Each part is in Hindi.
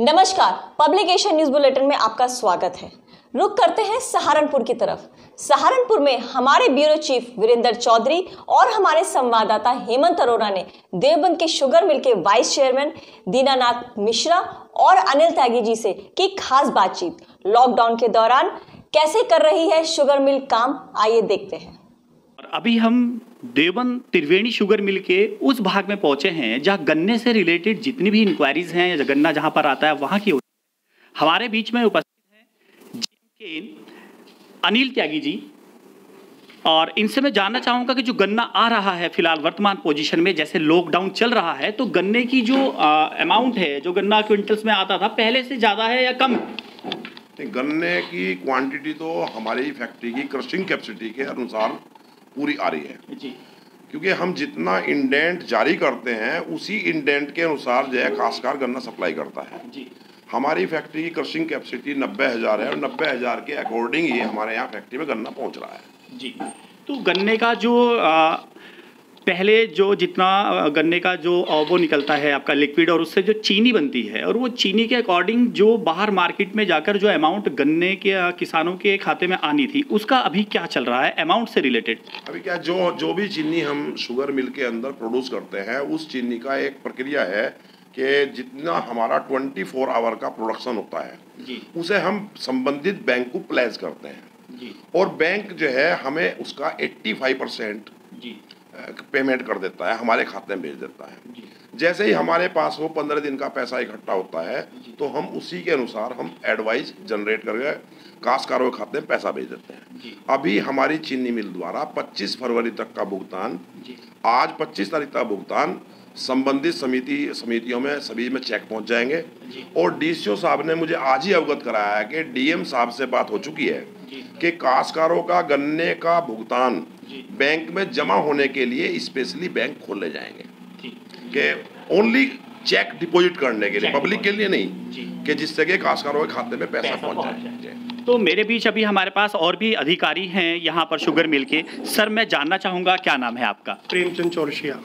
नमस्कार पब्लिकेशन न्यूज़ बुलेटिन में आपका स्वागत है। रुक करते हैं सहारनपुर की तरफ़। सहारनपुर में हमारे ब्यूरो चीफ वीरेंद्र चौधरी और हमारे संवाददाता हेमंत अरोड़ा ने देवबंद के शुगर मिल के वाइस चेयरमैन दीनानाथ मिश्रा और अनिल त्यागी जी से की खास बातचीत। लॉकडाउन के दौरान कैसे कर रही है शुगर मिल काम? आइए देखते हैं। अभी हम देवबंद त्रिवेणी शुगर मिल के उस भाग में पहुँचे हैं, जहाँ गन्ने से रिलेटेड जितनी भी इंक्वायरीज हैं, या गन्ना जहाँ पर आता है, वहाँ की होती हमारे बीच में उपस्थित हैं जेएम के अनिल त्यागी जी। और इनसे मैं जानना चाहूँगा कि जो गन्ना आ रहा है फ़िलहाल वर्तमान पोजीशन में, जैसे लॉकडाउन चल रहा है तो गन्ने की जो अमाउंट है, जो गन्ना क्विंटल्स में आता था, पहले से ज़्यादा है या कम गन्ने की क्वांटिटी तो हमारी फैक्ट्री की क्रशिंग कैपेसिटी के अनुसार पूरी आ रही है। जी। क्योंकि हम जितना इंडेंट जारी करते हैं उसी इंडेंट के अनुसार जो है खासकार गन्ना सप्लाई करता है। जी। हमारी फैक्ट्री की क्रशिंग कैपेसिटी नब्बे हज़ार है और नब्बे हज़ार के अकॉर्डिंग ही हमारे यहाँ फैक्ट्री में गन्ना पहुँच रहा है। जी। तो गन्ने का जो आ, पहले जो जितना गन्ने का जो वो निकलता है आपका लिक्विड और उससे जो चीनी बनती है और वो चीनी के अकॉर्डिंग जो बाहर मार्केट में जाकर जो अमाउंट गन्ने के किसानों के खाते में आनी थी उसका अभी क्या चल रहा है? अमाउंट से रिलेटेड अभी क्या जो जो भी चीनी हम शुगर मिल के अंदर प्रोड्यूस करते हैं उस चीनी का एक प्रक्रिया है कि जितना हमारा 24 फोर आवर का प्रोडक्शन होता है जी। उसे हम संबंधित बैंक को प्लेस करते हैं। जी। और बैंक जो है हमें उसका 85 परसेंट जी। पेमेंट कर देता है हमारे खाते में भेज देता है। जैसे ही हमारे पास वो पंद्रह दिन का पैसा इकट्ठा होता है तो हम उसी के अनुसार हम एडवाइस जनरेट करके काश्तकारों के खाते में पैसा भेज देते हैं। अभी हमारी चीनी मिल द्वारा 25 फरवरी तक का भुगतान आज 25 तारीख का भुगतान संबंधित समिति समितियों में सभी में चेक पहुँच जाएँगे। और डीसीओ साहब ने मुझे आज ही अवगत कराया है कि डीएम साहब से बात हो चुकी है कि काश्तकारों का गन्ने का भुगतान। बैंक में जमा होने के लिए स्पेशली बैंक खोले जाएँगे। कि ओनली चेक डिपॉजिट करने के लिए पब्लिक के लिए नहीं कि जिससे कि काशकारों के खाते में पैसा पैसा पहुँच पहुँच जाए। तो मेरे बीच अभी हमारे पास और भी अधिकारी हैं यहाँ पर शुगर मिल के। सर मैं जानना चाहूँगा क्या नाम है आपका? प्रेमचंद चौरसिया।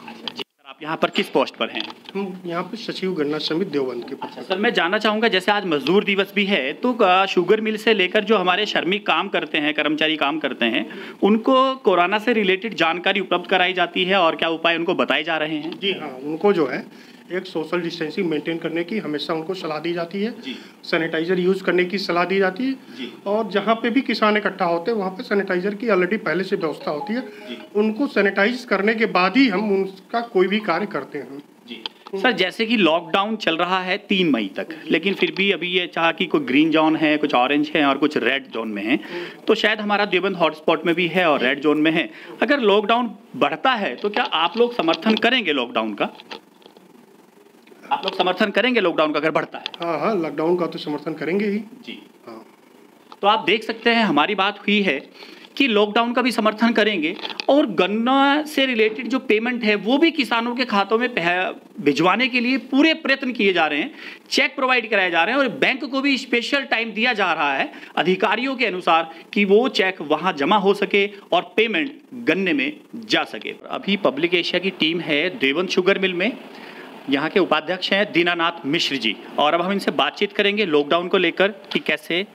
आप यहाँ पर किस पोस्ट पर हैं? हम यहाँ पर सचिव गन्ना समिति देवबंद के पास अच्छा सर मैं जानना चाहूँगा जैसे आज मजदूर दिवस भी है तो शुगर मिल से लेकर जो हमारे श्रमिक काम करते हैं कर्मचारी काम करते हैं उनको कोरोना से रिलेटेड जानकारी उपलब्ध कराई जाती है और क्या उपाय उनको बताए जा रहे हैं? जी हाँ उनको जो है एक सोशल डिस्टेंसिंग मेंटेन करने की हमेशा उनको सलाह दी जाती है। जी। सैनिटाइजर यूज़ करने की सलाह दी जाती है। और जहाँ पे भी किसान इकट्ठा होते हैं वहाँ पे सैनिटाइजर की ऑलरेडी पहले से व्यवस्था होती है। उनको सैनिटाइज करने के बाद ही हम उनका कोई भी कार्य करते हैं। जी। सर जैसे कि लॉकडाउन चल रहा है तीन मई तक लेकिन फिर भी अभी ये चाह कि कोई ग्रीन जोन है कुछ ऑरेंज है और कुछ रेड जोन में है तो शायद हमारा देवबंद हॉटस्पॉट में भी है और रेड जोन में है। अगर लॉकडाउन बढ़ता है तो क्या आप लोग समर्थन करेंगे लॉकडाउन का? आप लोग समर्थन करेंगे लॉकडाउन का अगर बढ़ता है? हाँ हाँ लॉकडाउन का तो समर्थन करेंगे ही। जी। हाँ। तो आप देख सकते हैं हमारी बात हुई है कि लॉकडाउन का भी समर्थन करेंगे और गन्ना से रिलेटेड जो पेमेंट है वो भी किसानों के खातों में भिजवाने के लिए पूरे प्रयत्न किए जा रहे हैं। चेक प्रोवाइड कराए जा रहे हैं और बैंक को भी स्पेशल टाइम दिया जा रहा है अधिकारियों के अनुसार कि वो चेक वहाँ जमा हो सके और पेमेंट गन्ने में जा सके। अभी पब्लिक एशिया की टीम है देवंत शुगर मिल में। यहाँ के उपाध्यक्ष हैं दीनानाथ मिश्र जी। और अब हम इनसे बातचीत करेंगे लॉकडाउन को लेकर कि कैसे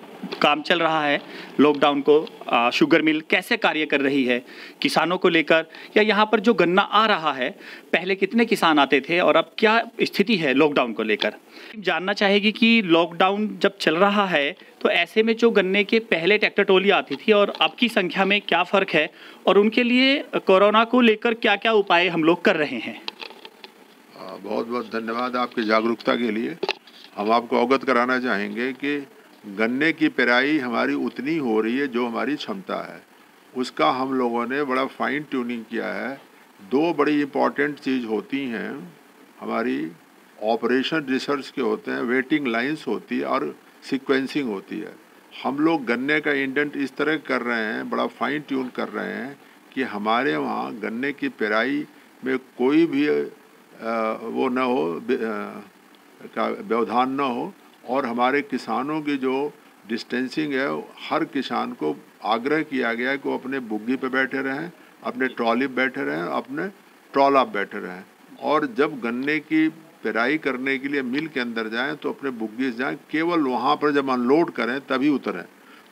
काम चल रहा है लॉकडाउन को आ, शुगर मिल कैसे कार्य कर रही है किसानों को लेकर या यहाँ पर जो गन्ना आ रहा है पहले कितने किसान आते थे और अब क्या स्थिति है लॉकडाउन को लेकर? जानना चाहेगी कि लॉकडाउन जब चल रहा है तो ऐसे में जो गन्ने के पहले ट्रैक्टर टोली आती थी और अब की संख्या में क्या फ़र्क है और उनके लिए कोरोना को लेकर क्या क्या उपाय हम लोग कर रहे हैं? बहुत बहुत धन्यवाद आपकी जागरूकता के लिए। हम आपको अवगत कराना चाहेंगे कि गन्ने की पेराई हमारी उतनी हो रही है जो हमारी क्षमता है। उसका हम लोगों ने बड़ा फाइन ट्यूनिंग किया है। दो बड़ी इंपॉर्टेंट चीज़ होती हैं। हमारी ऑपरेशन रिसर्च के होते हैं वेटिंग लाइंस होती है और सीक्वेंसिंग होती है। हम लोग गन्ने का इंडेंट इस तरह कर रहे हैं, बड़ा फाइन ट्यून कर रहे हैं कि हमारे वहाँ गन्ने की पेराई में कोई भी वो न हो का, व्यवधान न हो, और हमारे किसानों की जो डिस्टेंसिंग है, हर किसान को आग्रह किया गया है कि वो अपने बुग्गी पे बैठे रहें, अपने ट्रॉली पे बैठे रहें, अपने ट्रॉला पे बैठे रहें। और जब गन्ने की पेराई करने के लिए मिल के अंदर जाएँ तो अपने बुग्गी से जाएँ, केवल वहाँ पर जब अनलोड करें, तभी उतरें।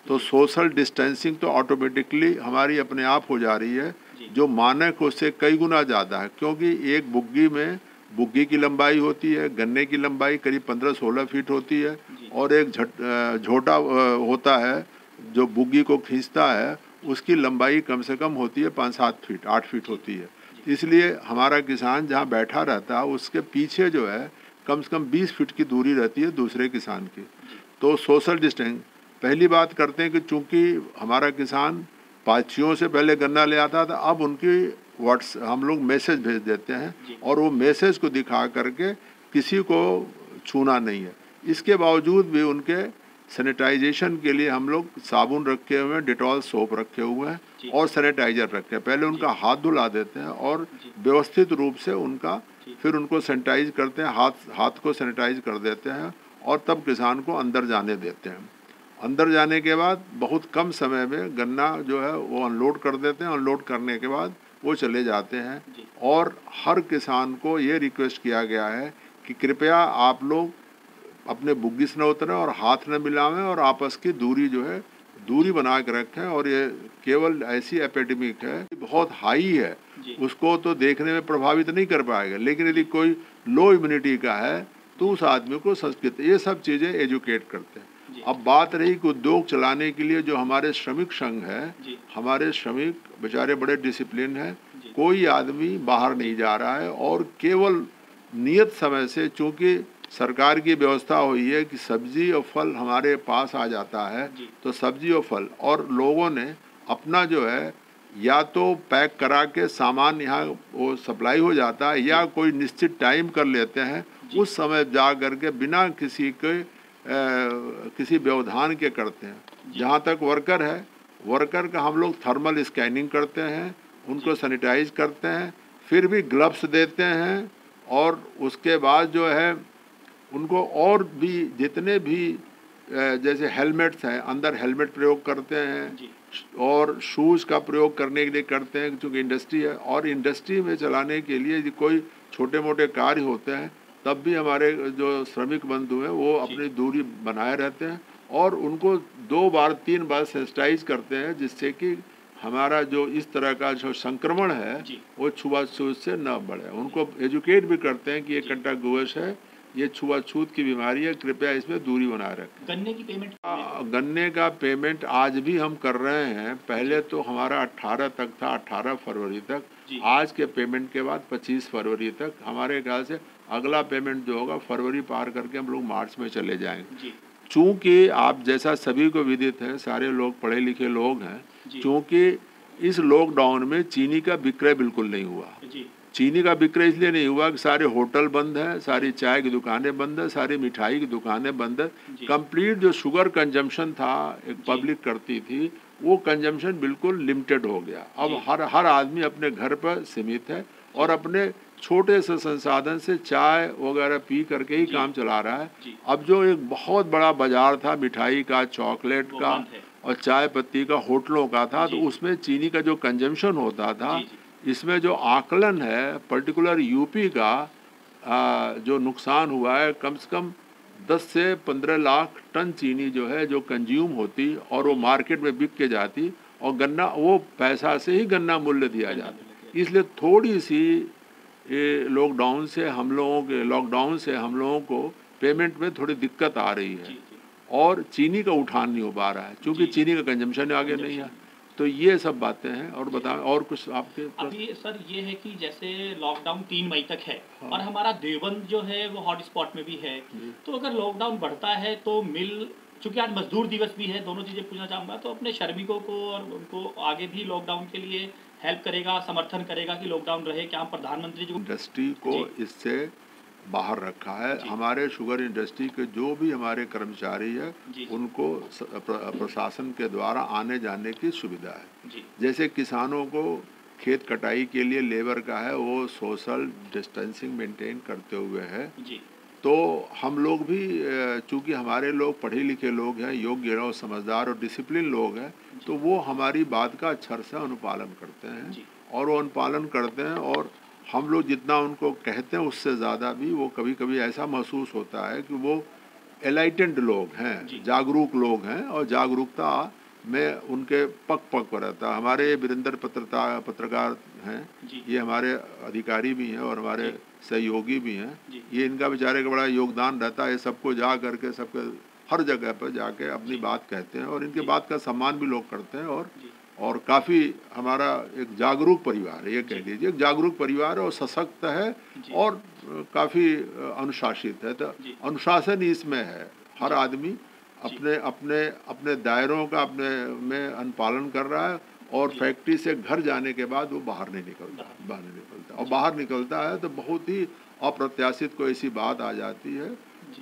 तो सोशल डिस्टेंसिंग तो ऑटोमेटिकली हमारी अपने आप हो जा रही है। जो। मानक उससे कई गुना ज़्यादा है क्योंकि एक बुग्गी में बुग्गी की लंबाई होती है गन्ने की लंबाई करीब पंद्रह सोलह फीट होती है और एक झोटा होता है जो बुग्गी को खींचता है उसकी लंबाई कम से कम होती है पाँच सात फीट आठ फीट होती है। इसलिए हमारा किसान जहाँ बैठा रहता है उसके पीछे जो है कम से कम बीस फीट की दूरी रहती है दूसरे किसान की। तो सोशल डिस्टेंस पहली बात करते हैं कि चूँकि हमारा किसान पाचियों से पहले गन्ना ले आता था अब उनकी व्हाट्स हम लोग मैसेज भेज देते हैं और वो मैसेज को दिखा करके किसी को छूना नहीं है। इसके बावजूद भी उनके सैनिटाइजेशन के लिए हम लोग साबुन रखे हुए हैं डिटॉल सोप रखे हुए हैं और सैनिटाइजर रखे हैं। पहले उनका हाथ धुला देते हैं और व्यवस्थित रूप से उनका फिर उनको सैनिटाइज करते हैं हाथ हाथ को सैनिटाइज कर देते हैं और तब किसान को अंदर जाने देते हैं। अंदर जाने के बाद बहुत कम समय में गन्ना जो है वो अनलोड कर देते हैं अनलोड करने के बाद वो चले जाते हैं। और हर किसान को ये रिक्वेस्ट किया गया है कि कृपया आप लोग अपने बुग्गिस न उतरें और हाथ न मिलावें और आपस की दूरी जो है दूरी बना के रखें और ये केवल ऐसी एपिडेमिक है बहुत हाई है। उसको तो देखने में प्रभावित नहीं कर पाएगा। लेकिन यदि कोई लो इम्यूनिटी का है तो उस आदमी को संस्कृत ये सब चीज़ें एजुकेट करते हैं। अब बात रही कि उद्योग चलाने के लिए जो हमारे श्रमिक संघ है हमारे श्रमिक बेचारे बड़े डिसिप्लिन है। कोई आदमी बाहर नहीं जा रहा है और केवल नियत समय से चूँकि सरकार की व्यवस्था हुई है कि सब्ज़ी और फल हमारे पास आ जाता है तो सब्ज़ी और फल और लोगों ने अपना जो है या तो पैक करा के सामान यहाँ वो सप्लाई हो जाता है या कोई निश्चित टाइम कर लेते हैं उस समय जा करके बिना किसी के किसी व्यवधान के करते हैं। जहाँ तक वर्कर है वर्कर का हम लोग थर्मल स्कैनिंग करते हैं उनको सैनिटाइज करते हैं फिर भी ग्लव्स देते हैं और उसके बाद जो है उनको और भी जितने भी जैसे हेलमेट्स हैं अंदर हेलमेट प्रयोग करते हैं और शूज़ का प्रयोग करने के लिए करते हैं क्योंकि इंडस्ट्री है और इंडस्ट्री में चलाने के लिए कोई छोटे मोटे कार्य होते हैं तब भी हमारे जो श्रमिक बंधु हैं वो अपनी दूरी बनाए रहते हैं और उनको दो बार तीन बार सेंसिटाइज करते हैं जिससे कि हमारा जो इस तरह का जो संक्रमण है वो छुआछूत से न बढ़े। उनको एजुकेट भी करते हैं कि ये कंटा गोश है ये छुआछूत की बीमारी है कृपया इसमें दूरी बनाए रखें। गन्ने की पेमेंट गन्ने का पेमेंट आज भी हम कर रहे हैं। पहले तो हमारा 18 तक था 18 फरवरी तक। आज के पेमेंट के बाद 25 फरवरी तक हमारे ख्याल से अगला पेमेंट जो होगा फरवरी पार करके हम लोग मार्च में चले जाएँगे। चूँकि आप जैसा सभी को विदित है सारे लोग पढ़े लिखे लोग हैं चूँकि इस लॉकडाउन में चीनी का विक्रय बिल्कुल नहीं हुआ। चीनी का विक्रय इसलिए नहीं हुआ कि सारे होटल बंद है सारी चाय की दुकानें बंद है सारी मिठाई की दुकानें बंद है। कंप्लीट जो शुगर कंजम्पशन था एक पब्लिक करती थी वो कंजम्पशन बिल्कुल लिमिटेड हो गया। अब हर हर आदमी अपने घर पर सीमित है और अपने छोटे से संसाधन से चाय वगैरह पी करके ही काम चला रहा है। अब जो एक बहुत बड़ा बाज़ार था मिठाई का चॉकलेट का और चाय पत्ती का होटलों का था तो उसमें चीनी का जो कंजम्पशन होता था इसमें जो आकलन है पर्टिकुलर यूपी का आ, जो नुकसान हुआ है कम से कम 10 से 15 लाख टन चीनी जो है जो कंज्यूम होती और वो मार्केट में बिक के जाती और गन्ना वो पैसा से ही गन्ना मूल्य दिया जाता। इसलिए थोड़ी सी ये लॉकडाउन से हम लोगों के लॉकडाउन से हम लोगों को पेमेंट में थोड़ी दिक्कत आ रही है। और चीनी का उठान नहीं हो पा रहा है क्योंकि चीनी का कंजम्पशन आगे नहीं है। तो ये सब बातें हैं और बताएँ और कुछ आपके अभी सर ये है कि जैसे लॉकडाउन तीन मई तक है हाँ। और हमारा देवबंद जो है वो हॉट स्पॉट में भी है। तो अगर लॉकडाउन बढ़ता है तो मिल चूँकि आज मजदूर दिवस भी है दोनों चीज़ें पूछना चाहूँगा तो अपने श्रमिकों को और उनको आगे भी लॉकडाउन के लिए हेल्प करेगा समर्थन करेगा कि लॉकडाउन रहे क्या प्रधानमंत्री जी इंडस्ट्री को इससे बाहर रखा है। हमारे शुगर इंडस्ट्री के जो भी हमारे कर्मचारी है उनको प्रशासन के द्वारा आने जाने की सुविधा है। जैसे किसानों को खेत कटाई के लिए लेबर का है वो सोशल डिस्टेंसिंग मेंटेन करते हुए है। तो हम लोग भी चूँकि हमारे लोग पढ़े लिखे लोग हैं योग्य और समझदार और डिसिप्लिन लोग हैं तो वो हमारी बात का अक्षर से अनुपालन करते हैं और वो अनुपालन करते हैं और हम लोग जितना उनको कहते हैं उससे ज़्यादा भी वो कभी कभी ऐसा महसूस होता है कि वो एलाइटेंड लोग हैं जागरूक लोग हैं और जागरूकता में उनके पक पक पर रहता है। हमारे वीरेंद्र पत्रता पत्रकार हैं ये हमारे अधिकारी भी हैं और हमारे सहयोगी भी हैं। ये इनका बेचारे का बड़ा योगदान रहता है ये सबको जा करके सबके हर जगह पर जाके अपनी बात कहते हैं और इनके बात का सम्मान भी लोग करते हैं और और काफ़ी हमारा एक जागरूक परिवार है ये कह लीजिए एक जागरूक परिवार है और सशक्त है और काफ़ी अनुशासित है। तो अनुशासन इसमें है हर आदमी अपने अपने अपने दायरों का अपने में अनुपालन कर रहा है और फैक्ट्री से घर जाने के बाद वो बाहर नहीं निकलता बाहर। नहीं निकलता। और बाहर निकलता है तो बहुत ही अप्रत्याशित कोई ऐसी बात आ जाती है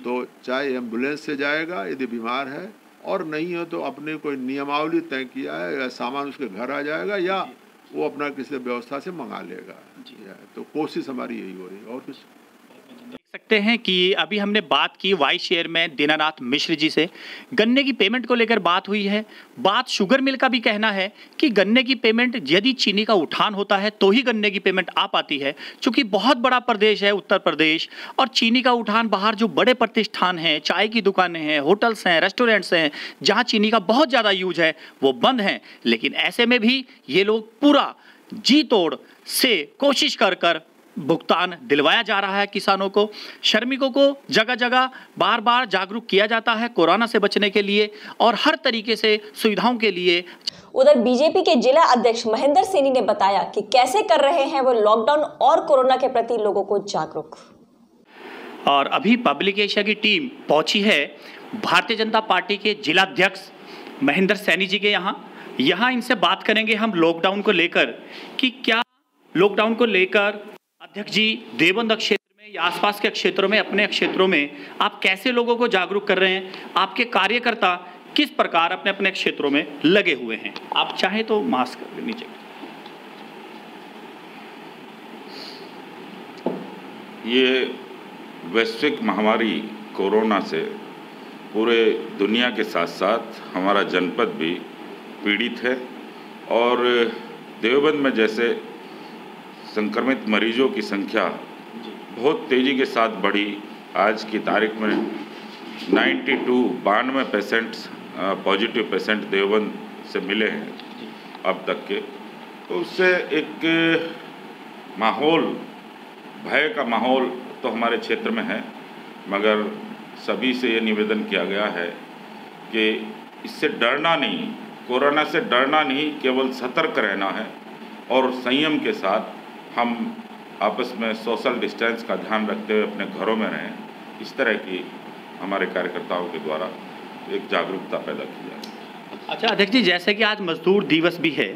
तो चाहे एंबुलेंस से जाएगा यदि बीमार है और नहीं हो तो अपने कोई नियमावली तय किया है या सामान उसके घर आ जाएगा या वो अपना किसी व्यवस्था से मंगा लेगा। तो कोशिश हमारी यही हो रही है और कुछ सकते हैं कि अभी हमने बात की वाइस चेयरमैन दीनानाथ मिश्र जी से। गन्ने की पेमेंट को लेकर बात हुई है। बात शुगर मिल का भी कहना है कि गन्ने की पेमेंट यदि चीनी का उठान होता है तो ही गन्ने की पेमेंट आ पाती है क्योंकि बहुत बड़ा प्रदेश है, उत्तर प्रदेश। और चीनी का उठान बाहर जो बड़े प्रतिष्ठान हैं, चाय की दुकानें हैं होटल्स हैं रेस्टोरेंट्स हैं, जहाँ चीनी का बहुत ज़्यादा यूज़ है, वो बंद हैं। लेकिन ऐसे में भी ये लोग पूरा जी तोड़ से कोशिश कर कर भुगतान दिलवाया जा रहा है किसानों को। श्रमिकों को जगह जगह बार बार जागरूक किया जाता है कोरोना से बचने के लिए और हर तरीके से सुविधाओं के लिए। उधर बीजेपी के जिला अध्यक्ष महेंद्र सैनी ने बताया कि कैसे कर रहे हैं वो लॉकडाउन और कोरोना के प्रति लोगों को जागरूक। और अभी पब्लिक एशिया की टीम पहुँची है भारतीय जनता पार्टी के जिला अध्यक्ष महेंद्र सैनी जी के यहाँ। यहाँ इनसे बात करेंगे हम लॉकडाउन को लेकर कि क्या लॉकडाउन को लेकर अध्यक्ष जी, देवबंद क्षेत्र में या आसपास के क्षेत्रों में, अपने क्षेत्रों में, आप कैसे लोगों को जागरूक कर रहे हैं? आपके कार्यकर्ता किस प्रकार अपने अपने क्षेत्रों में लगे हुए हैं? आप चाहें तो मास्क नीचे। ये वैश्विक महामारी कोरोना से पूरे दुनिया के साथ साथ हमारा जनपद भी पीड़ित है और देवबंद में जैसे संक्रमित मरीजों की संख्या बहुत तेज़ी के साथ बढ़ी। आज की तारीख में 92 टू बानवे पेशेंट्स पॉजिटिव पेशेंट देवबंद से मिले हैं अब तक के। तो उससे एक माहौल भय का माहौल तो हमारे क्षेत्र में है मगर सभी से ये निवेदन किया गया है कि इससे डरना नहीं कोरोना से डरना नहीं केवल सतर्क रहना है और संयम के साथ हम आपस में सोशल डिस्टेंस का ध्यान रखते हुए अपने घरों में रहें, इस तरह की हमारे कार्यकर्ताओं के द्वारा एक जागरूकता पैदा की जाए। अच्छा अध्यक्ष जी, जैसे कि आज मजदूर दिवस भी है,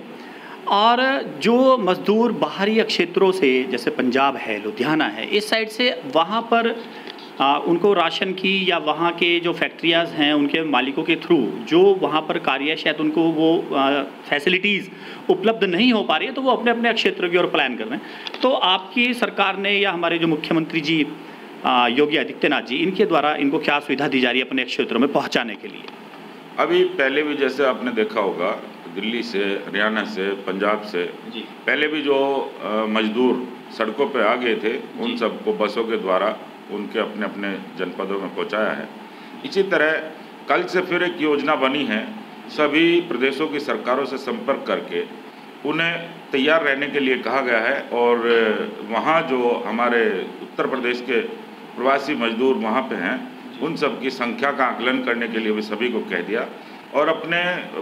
और जो मजदूर बाहरी क्षेत्रों से, जैसे पंजाब है, लुधियाना है, इस साइड से वहाँ पर आ, उनको राशन की या वहाँ के जो फैक्ट्रियाज हैं उनके मालिकों के थ्रू जो वहाँ पर कार्य शायद उनको वो फैसिलिटीज़ उपलब्ध नहीं हो पा रही है तो वो अपने अपने क्षेत्र की ओर प्लान कर रहे हैं। तो आपकी सरकार ने या हमारे जो मुख्यमंत्री जी आ, योगी आदित्यनाथ जी इनके द्वारा इनको क्या सुविधा दी जा रही है अपने क्षेत्रों में पहुँचाने के लिए? अभी पहले भी जैसे आपने देखा होगा दिल्ली से हरियाणा से पंजाब से पहले भी जो मजदूर सड़कों पर आ गए थे उन सबको बसों के द्वारा उनके अपने अपने जनपदों में पहुँचाया है। इसी तरह कल से फिर एक योजना बनी है सभी प्रदेशों की सरकारों से संपर्क करके उन्हें तैयार रहने के लिए कहा गया है और वहाँ जो हमारे उत्तर प्रदेश के प्रवासी मजदूर वहाँ पे हैं उन सब की संख्या का आकलन करने के लिए भी सभी को कह दिया और अपने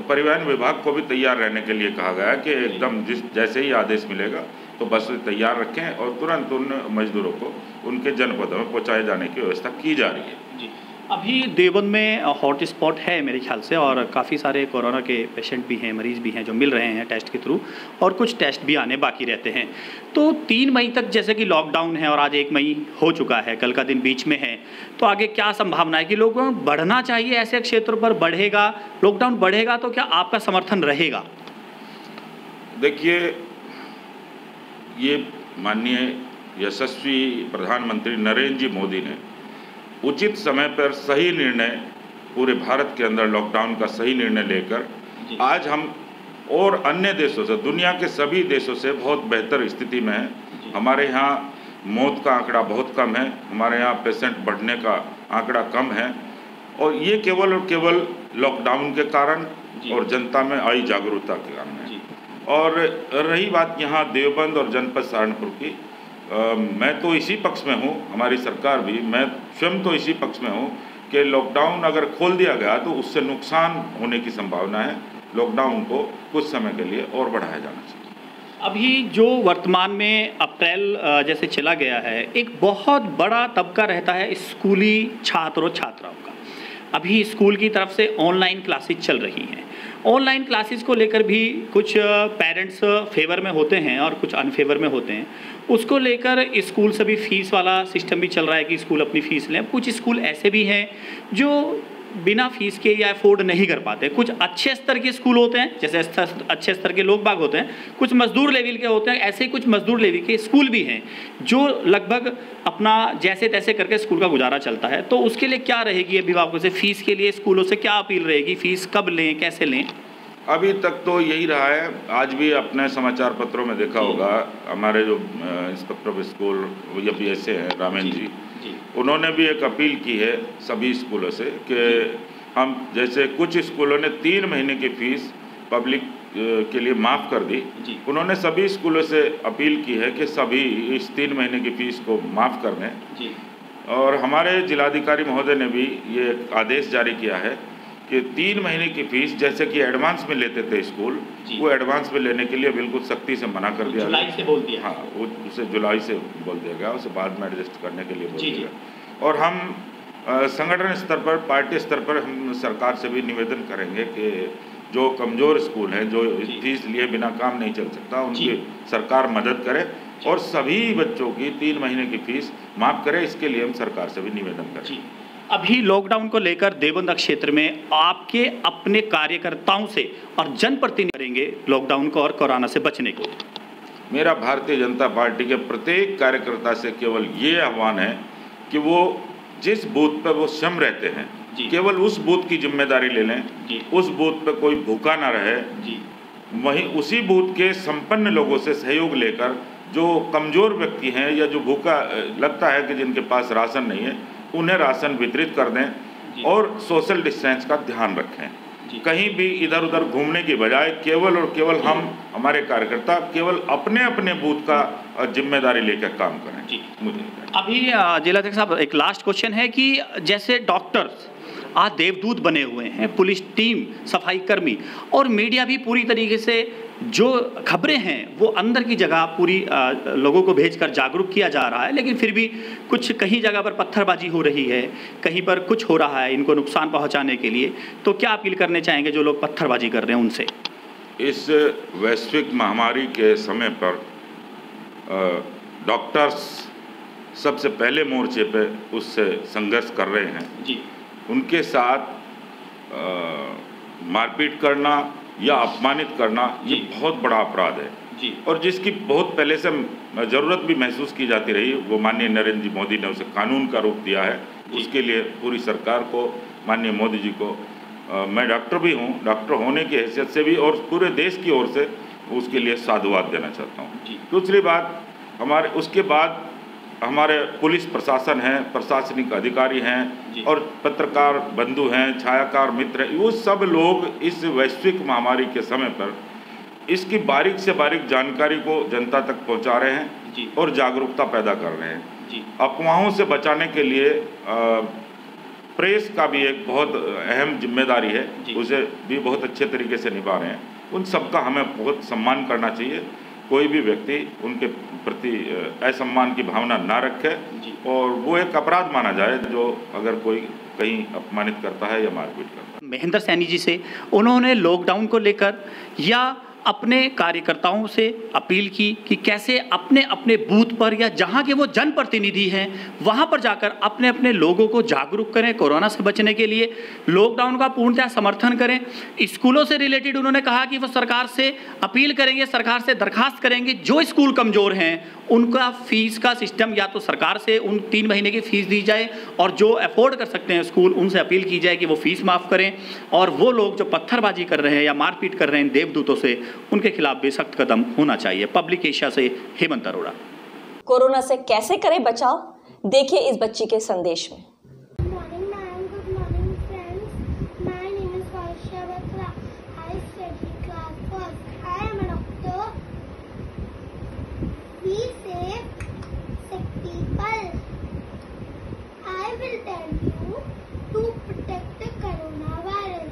परिवहन विभाग को भी तैयार रहने के लिए कहा गया कि एकदम जिस जैसे ही आदेश मिलेगा तो बस तैयार रखें और तुरंत उन मजदूरों को उनके जनपदों में पहुँचाए जाने की व्यवस्था की जा रही है। जी। अभी देवबंद में हॉट स्पॉट है मेरे ख्याल से और काफ़ी सारे कोरोना के पेशेंट भी हैं मरीज़ भी हैं जो मिल रहे हैं टेस्ट के थ्रू और कुछ टेस्ट भी आने बाकी रहते हैं। तो तीन मई तक जैसे कि लॉकडाउन है और आज एक मई हो चुका है कल का दिन बीच में है तो आगे क्या संभावना है कि लोगों को बढ़ना चाहिए ऐसे क्षेत्रों पर बढ़ेगा लॉकडाउन बढ़ेगा तो क्या आपका समर्थन रहेगा? देखिए ये माननीय यशस्वी प्रधानमंत्री नरेंद्र जी मोदी ने उचित समय पर सही निर्णय पूरे भारत के अंदर लॉकडाउन का सही निर्णय लेकर आज हम और अन्य देशों से दुनिया के सभी देशों से बहुत बेहतर स्थिति में हैं। हमारे यहाँ मौत का आंकड़ा बहुत कम है हमारे यहाँ पेशेंट बढ़ने का आंकड़ा कम है और ये केवल और केवल लॉकडाउन के कारण और जनता में आई जागरूकता के कारण है। और रही बात यहाँ देवबंद और जनपद सहारनपुर की आ, मैं तो इसी पक्ष में हूँ हमारी सरकार भी मैं स्वयं तो इसी पक्ष में हूँ कि लॉकडाउन अगर खोल दिया गया तो उससे नुकसान होने की संभावना है लॉकडाउन को कुछ समय के लिए और बढ़ाया जाना चाहिए। अभी जो वर्तमान में अप्रैल जैसे चला गया है एक बहुत बड़ा तबका रहता है स्कूली छात्र छात्राओं का। अभी स्कूल की तरफ़ से ऑनलाइन क्लासेस चल रही हैं। ऑनलाइन क्लासेस को लेकर भी कुछ पेरेंट्स फेवर में होते हैं और कुछ अनफेवर में होते हैं। उसको लेकर स्कूल से भी फ़ीस वाला सिस्टम भी चल रहा है कि स्कूल अपनी फ़ीस लें। कुछ स्कूल ऐसे भी हैं जो बिना फ़ीस के या अफोर्ड नहीं कर पाते। कुछ अच्छे स्तर के स्कूल होते हैं, जैसे अच्छे स्तर के लोग बाग होते हैं, कुछ मजदूर लेवल के होते हैं, ऐसे ही कुछ मजदूर लेवल के स्कूल भी हैं, जो लगभग अपना जैसे तैसे करके स्कूल का गुजारा चलता है। तो उसके लिए क्या रहेगी अभिभावकों से? फ़ीस के लिए स्कूलों से क्या अपील रहेगी? फ़ीस कब लें, कैसे लें? अभी तक तो यही रहा है। आज भी अपने समाचार पत्रों में देखा होगा हमारे जो इंस्पेक्टर ऑफ़ स्कूल या पी एस हैं रामेन जी जी। उन्होंने भी एक अपील की है सभी स्कूलों से कि हम जैसे कुछ स्कूलों ने तीन महीने की फ़ीस पब्लिक के लिए माफ़ कर दी। उन्होंने सभी स्कूलों से अपील की है कि सभी इस तीन महीने की फ़ीस को माफ़ कर दें। और हमारे जिलाधिकारी महोदय ने भी ये आदेश जारी किया है कि तीन महीने की फ़ीस जैसे कि एडवांस में लेते थे स्कूल वो एडवांस में लेने के लिए बिल्कुल सख्ती से मना कर दिया जुलाई से बोल दिया। हाँ वो उसे जुलाई से बोल दिया गया उसे बाद में एडजस्ट करने के लिए बोल दिया गया। और हम संगठन स्तर पर पार्टी स्तर पर हम सरकार से भी निवेदन करेंगे कि जो कमज़ोर स्कूल हैं जो फ़ीस लिए बिना काम नहीं चल सकता उनकी सरकार मदद करे और सभी बच्चों की तीन महीने की फ़ीस माफ़ करे इसके लिए हम सरकार से भी निवेदन करें। अभी लॉकडाउन को लेकर देवबंदा क्षेत्र में आपके अपने कार्यकर्ताओं से और जनप्रतिनिधि करेंगे लॉकडाउन को और कोरोना से बचने को। मेरा भारतीय जनता पार्टी के प्रत्येक कार्यकर्ता से केवल ये आह्वान है कि वो जिस बूथ पर वो स्वयं रहते हैं केवल उस बूथ की ज़िम्मेदारी ले लें उस बूथ पर कोई भूखा ना रहे वहीं उसी बूथ के संपन्न लोगों से सहयोग लेकर जो कमज़ोर व्यक्ति हैं या जो भूखा लगता है कि जिनके पास राशन नहीं है उन्हें राशन वितरित कर दें और सोशल डिस्टेंस का ध्यान रखें। कहीं भी इधर उधर घूमने की बजाय केवल और केवल हम हमारे कार्यकर्ता केवल अपने अपने बूथ का ज़िम्मेदारी लेकर काम करें। मुझे अभी जिलाध्यक्ष साहब एक लास्ट क्वेश्चन है कि जैसे डॉक्टर्स आज देवदूत बने हुए हैं पुलिस टीम सफ़ाई कर्मी और मीडिया भी पूरी तरीके से जो खबरें हैं वो अंदर की जगह पूरी अ, लोगों को भेजकर जागरूक किया जा रहा है लेकिन फिर भी कुछ कहीं जगह पर पत्थरबाजी हो रही है कहीं पर कुछ हो रहा है इनको नुकसान पहुँचाने के लिए तो क्या अपील करने चाहेंगे जो लोग पत्थरबाजी कर रहे हैं उनसे? इस वैश्विक महामारी के समय पर डॉक्टर्स सबसे पहले मोर्चे पे उससे संघर्ष कर रहे हैं। जी। उनके साथ मारपीट करना या अपमानित करना ये बहुत बड़ा अपराध है। जी। और जिसकी बहुत पहले से ज़रूरत भी महसूस की जाती रही वो माननीय नरेंद्र जी मोदी ने उसे कानून का रूप दिया है। उसके लिए पूरी सरकार को माननीय मोदी जी को अ, मैं डॉक्टर भी हूँ डॉक्टर होने की हैसियत से भी और पूरे देश की ओर से उसके लिए साधुवाद देना चाहता हूँ। दूसरी बात हमारे उसके बाद हमारे पुलिस प्रशासन है प्रशासनिक अधिकारी हैं और पत्रकार बंधु हैं छायाकार मित्र हैं वो सब लोग इस वैश्विक महामारी के समय पर इसकी बारीक से बारीक जानकारी को जनता तक पहुँचा रहे हैं और जागरूकता पैदा कर रहे हैं। अफवाहों से बचाने के लिए अ, प्रेस का भी एक बहुत अहम ज़िम्मेदारी है उसे भी बहुत अच्छे तरीके से निभा रहे हैं। उन सबका हमें बहुत सम्मान करना चाहिए। कोई भी व्यक्ति उनके प्रति असम्मान की भावना ना रखे और वो एक अपराध माना जाए जो अगर कोई कहीं अपमानित करता है या मारपीट करता है। महेंद्र सैनी जी से उन्होंने लॉकडाउन को लेकर या अपने कार्यकर्ताओं से अपील की कि कैसे अपने अपने बूथ पर या जहाँ के वो जनप्रतिनिधि हैं, वहाँ पर जाकर अपने अपने लोगों को जागरूक करें कोरोना से बचने के लिए लॉकडाउन का पूर्णतः समर्थन करें। स्कूलों से रिलेटेड उन्होंने कहा कि वो सरकार से अपील करेंगे, सरकार से दरखास्त करेंगे, जो स्कूल कमज़ोर हैं उनका फ़ीस का सिस्टम या तो सरकार से उन तीन महीने की फ़ीस दी जाए और जो अफोर्ड कर सकते हैं स्कूल, उनसे अपील की जाए कि वो फ़ीस माफ़ करें। और वो लोग जो पत्थरबाजी कर रहे हैं या मारपीट कर रहे हैं देवदूतों से, उनके खिलाफ भी सख्त कदम होना चाहिए। पब्लिक एशिया से हेमंत अरोड़ा। कोरोना से कैसे करें बचाव? देखिए इस बच्ची के संदेश में। Will tell you to protect the coronavirus.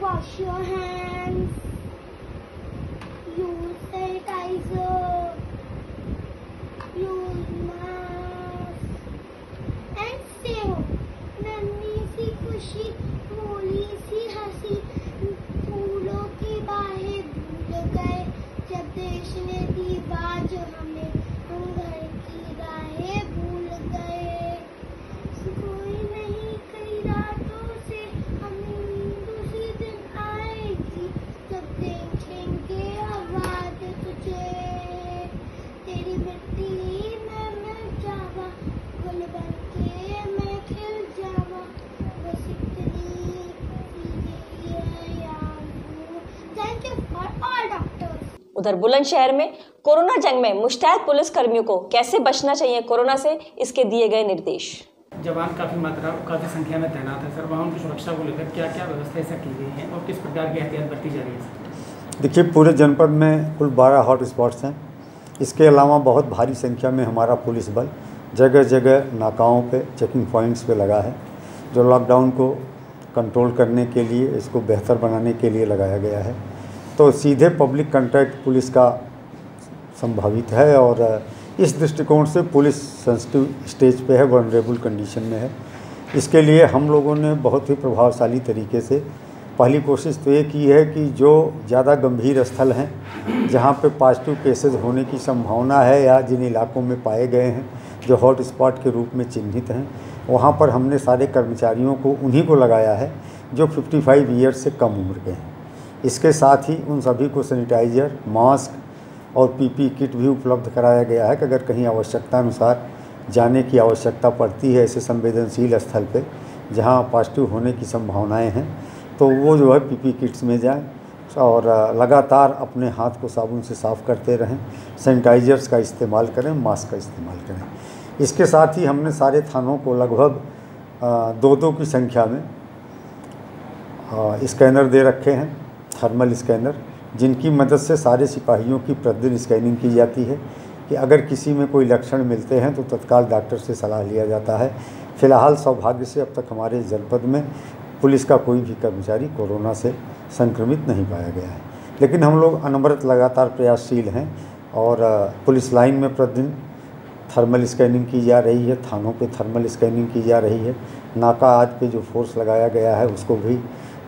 Wash your hands. Use sanitizer. Use mask. and stay home. नन्ही सी खुशी भोली सी हँसी फूलों की बाहें भूल गए जब देश ने दी बाज हम उधर बुलंदशहर में कोरोना जंग में मुस्तैद पुलिस कर्मियों को कैसे बचना चाहिए कोरोना से इसके दिए गए निर्देश। जवान काफ़ी मात्रा काफ़ी संख्या में तैनात है सर। वहाँ उनकी सुरक्षा को लेकर क्या क्या व्यवस्था ऐसा की गई है और किस प्रकार की एहतियात बरती जा रही है देखिए पूरे जनपद में कुल 12 हॉट स्पॉट्स हैं। इसके अलावा बहुत भारी संख्या में हमारा पुलिस बल जगह जगह नाकाओं पे चेकिंग पॉइंट्स पे लगा है जो लॉकडाउन को कंट्रोल करने के लिए इसको बेहतर बनाने के लिए लगाया गया है। तो सीधे पब्लिक कंटैक्ट पुलिस का संभावित है और इस दृष्टिकोण से पुलिस सेंसिटिव स्टेज पे है वनरेबल कंडीशन में है। इसके लिए हम लोगों ने बहुत ही प्रभावशाली तरीके से, पहली कोशिश तो ये की है कि जो ज़्यादा गंभीर स्थल हैं, जहाँ पे पॉजिटिव केसेस होने की संभावना है या जिन इलाकों में पाए गए हैं, जो हॉट स्पॉट के रूप में चिन्हित हैं, वहाँ पर हमने सारे कर्मचारियों को, उन्हीं को लगाया है, जो 55 ईयर्स से कम उम्र के हैं। इसके साथ ही उन सभी को सैनिटाइजर, मास्क और पीपी किट भी उपलब्ध कराया गया है कि अगर कहीं आवश्यकता अनुसार जाने की आवश्यकता पड़ती है ऐसे संवेदनशील स्थल पे, जहाँ पॉजिटिव होने की संभावनाएँ हैं तो वो जो है पीपी किट्स में जाएँ और लगातार अपने हाथ को साबुन से साफ़ करते रहें, सैनिटाइजर्स का इस्तेमाल करें, मास्क का इस्तेमाल करें। इसके साथ ही हमने सारे थानों को लगभग दो दो की संख्या में स्कैनर दे रखे हैं। थर्मल स्कैनर जिनकी मदद से सारे सिपाहियों की प्रतिदिन स्कैनिंग की जाती है कि अगर किसी में कोई लक्षण मिलते हैं तो तत्काल डॉक्टर से सलाह लिया जाता है। फ़िलहाल सौभाग्य से अब तक हमारे जनपद में पुलिस का कोई भी कर्मचारी कोरोना से संक्रमित नहीं पाया गया है। लेकिन हम लोग अनवरत लगातार प्रयासशील हैं और पुलिस लाइन में प्रतिदिन थर्मल स्कैनिंग की जा रही है, थानों पे थर्मल स्कैनिंग की जा रही है। नाका आज पे जो फोर्स लगाया गया है उसको भी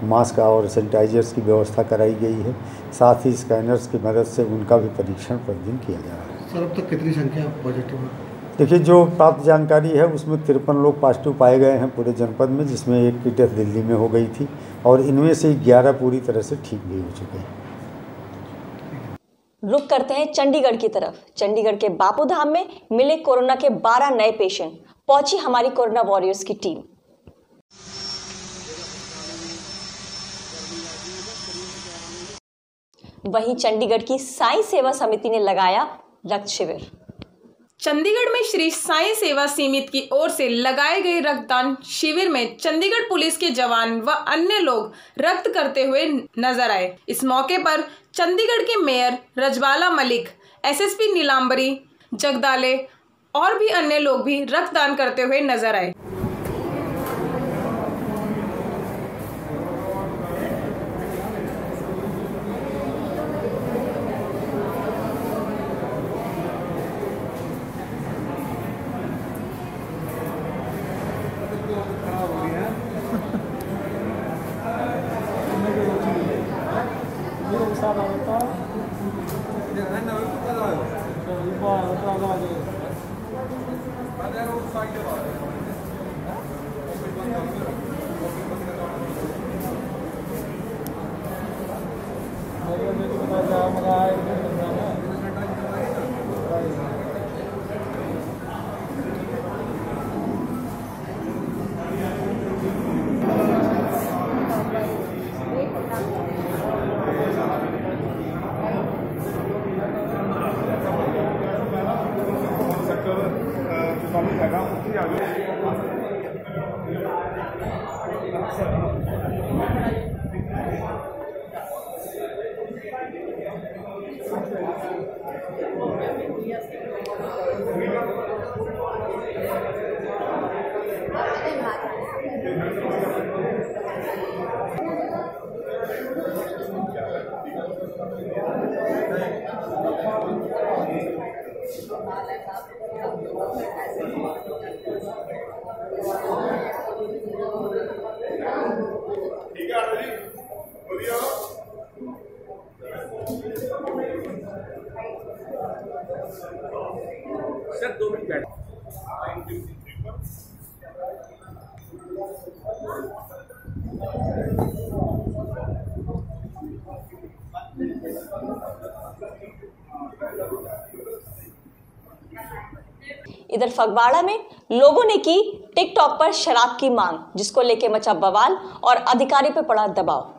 मास्क और सैनिटाइजर्स की व्यवस्था कराई गई है। साथ ही स्कैनर्स की मदद से उनका भी परीक्षण प्रतिदिन किया जा रहा है। सर अब तक तो कितनी संख्या पॉजिटिव है? देखिए जो प्राप्त जानकारी है उसमें तिरपन लोग पॉजिटिव पाए गए हैं पूरे जनपद में जिसमें एक की डेथ दिल्ली में हो गई थी और इनमें से ग्यारह पूरी तरह से ठीक भी हो चुके हैं। रुक करते हैं चंडीगढ़ की तरफ़। चंडीगढ़ के बापू धाम में मिले कोरोना के 12 नए पेशेंट। पहुँची हमारी कोरोना वॉरियर्स की टीम। वहीं चंडीगढ़ की साई सेवा समिति ने लगाया रक्त शिविर। चंडीगढ़ में श्री साई सेवा सीमित की ओर से लगाए गए रक्तदान शिविर में चंडीगढ़ पुलिस के जवान व अन्य लोग रक्त करते हुए नज़र आए। इस मौके पर चंडीगढ़ के मेयर रजवाला मलिक, एसएसपी नीलांबरी, जगदाले और भी अन्य लोग भी रक्तदान करते हुए नज़र आए। ठीक है आरती बोलिए सर दो मिनट बैठ Thank you. इधर फगवाड़ा में लोगों ने की टिकटॉक पर शराब की मांग जिसको लेके मचा बवाल और अधिकारी पे पड़ा दबाव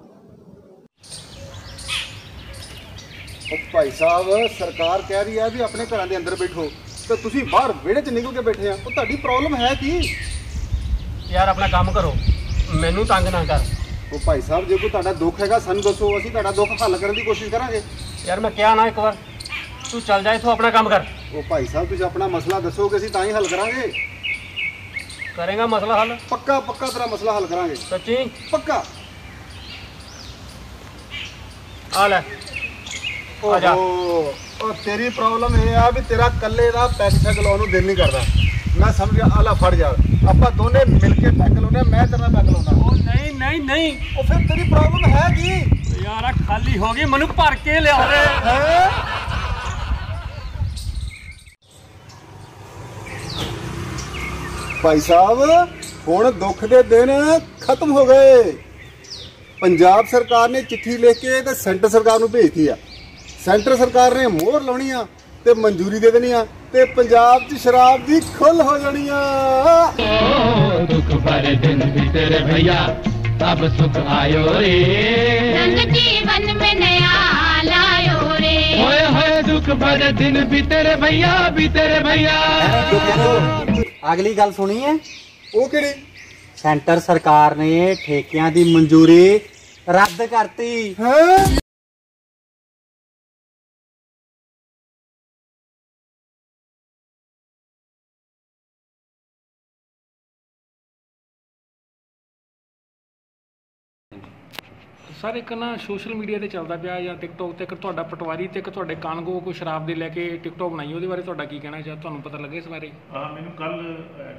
ਉਹ ਭਾਈ ਸਾਹਿਬ ਸਰਕਾਰ ਕਹਿ ਰਹੀ ਹੈ ਵੀ ਆਪਣੇ ਘਰਾਂ ਦੇ ਅੰਦਰ ਬੈਠੋ ਤੇ ਤੁਸੀਂ ਬਾਹਰ ਵਿਹੜੇ 'ਚ ਨਿਕਲ ਕੇ ਬੈਠੇ ਆ ਉਹ ਤੁਹਾਡੀ ਪ੍ਰੋਬਲਮ ਹੈ ਕੀ ਯਾਰ ਆਪਣਾ ਕੰਮ ਕਰੋ ਮੈਨੂੰ ਤੰਗ ਨਾ ਕਰ ਉਹ ਭਾਈ ਸਾਹਿਬ ਜੇ ਕੋਈ ਤੁਹਾਡਾ ਦੁੱਖ ਹੈਗਾ ਸਾਨੂੰ ਦੱਸੋ ਅਸੀਂ ਤੁਹਾਡਾ ਦੁੱਖ ਹੱਲ ਕਰਨ ਦੀ ਕੋਸ਼ਿਸ਼ ਕਰਾਂਗੇ ਯਾਰ ਮੈਂ ਕਿਹਾ ਨਾ ਇੱਕ ਵਾਰ ਤੂੰ ਚੱਲ ਜਾ ਇੱਥੋਂ ਆਪਣਾ ਕੰਮ ਕਰ ਉਹ ਭਾਈ ਸਾਹਿਬ ਤੁਸੀਂ ਆਪਣਾ ਮਸਲਾ ਦੱਸੋਗੇ ਅਸੀਂ ਤਾਂ ਹੀ ਹੱਲ ਕਰਾਂਗੇ। ਕਰੇਗਾ ਮਸਲਾ ਹੱਲ? ਪੱਕਾ ਪੱਕਾ ਤੇਰਾ ਮਸਲਾ ਹੱਲ ਕਰਾਂਗੇ। ਸੱਚੀ? ਪੱਕਾ। ਆ ਲੈ। ਆ ਜਾ। ਓਹੋ ਉਹ ਤੇਰੀ ਪ੍ਰੋਬਲਮ ਇਹ ਆ ਵੀ ਤੇਰਾ ਕੱਲੇ ਦਾ ਸ਼ੈਗ ਲਾਉਣ ਨੂੰ ਦਿਲ ਨਹੀਂ ਕਰਦਾ। ਮੈਂ ਸਮਝ ਗਿਆ ਆਲਾ ਫੜ ਜਾ ਆਪਾਂ ਦੋਨੇ ਮਿਲ ਕੇ ਪੈਗ ਲਾਉਨੇ ਆ, ਮੈਂ ਤੇਰਾ ਪੈਗ ਲਾਉਣਾ ਉਹ ਨਹੀਂ ਨਹੀਂ ਨਹੀਂ। ਉਹ ਫਿਰ ਤੇਰੀ ਪ੍ਰੋਬਲਮ ਹੈ ਕੀ? ਯਾਰ ਆ ਖਾਲੀ ਹੋ ਗਈ ਮੈਨੂੰ ਭਰ ਕੇ ਲਿਆ ਦੇ ਹੈ? ਭਾਈ ਸਾਹਿਬ ਹੁਣ ਦੁੱਖ ਦੇ ਦਿਨ ਖਤਮ ਹੋ ਗਏ। ਪੰਜਾਬ ਸਰਕਾਰ ਨੇ ਚਿੱਠੀ ਲਿਖ ਕੇ ਤੇ ਸੈਂਟਰ ਸਰਕਾਰ ਨੂੰ ਭੇਜਤੀ ਆ। ਸੈਂਟਰ ਸਰਕਾਰ ਨੇ ਮੋਹਰ ਲਾਉਣੀ ਆ ਤੇ ਮਨਜ਼ੂਰੀ ਦੇ ਦੇਣੀ ਆ ਤੇ ਪੰਜਾਬ 'ਚ ਸ਼ਰਾਬ ਦੀ ਖੁੱਲ ਹੋ ਜਾਣੀ ਆ। ਦੁੱਖ ਭਰੇ ਦਿਨ ਤੇਰੇ ਭਈਆ ਸਭ ਸੁਖ ਆਇਓ ਰੇ। ਰੰਗ ਜੀਵਨ ਮੇ ਨਿਆ ਲਾਇਓ ਰੇ। ਹੋਏ ਹੋਏ ਦੁੱਖ ਭਰੇ ਦਿਨ ਵੀ ਤੇਰੇ ਭਈਆ। ਵੀ ਤੇਰੇ ਭਈਆ ਅਗਲੀ ਗੱਲ ਸੁਣੀ ਹੈ ਉਹ ਕਿਹੜੀ? ਸੈਂਟਰ ਸਰਕਾਰ ਨੇ ਠੇਕਿਆਂ ਦੀ ਮਨਜ਼ੂਰੀ ਰੱਦ ਕਰਤੀ। ਹੈ? ਸਰ, ਇੱਕ ਨਾ ਸੋਸ਼ਲ ਮੀਡੀਆ ਤੇ ਚੱਲਦਾ ਪਿਆ ਜਾਂ ਟਿਕਟੋਕ ਤੇ, ਇੱਕ ਤੁਹਾਡਾ ਪਟਵਾਰੀ ਤੇ, ਇੱਕ ਤੁਹਾਡੇ ਕਾਨਗੋ ਕੋਈ ਸ਼ਰਾਬ ਦੇ ਲੈ ਕੇ ਟਿਕਟੋਕ ਬਣਾਈ, ਉਹਦੇ ਬਾਰੇ ਤੁਹਾਡਾ ਕੀ ਕਹਿਣਾ ਚਾਹ ਤੁਹਾਨੂੰ ਪਤਾ ਲੱਗੇ ਇਸ ਬਾਰੇ? ਹਾਂ ਮੈਨੂੰ ਕੱਲ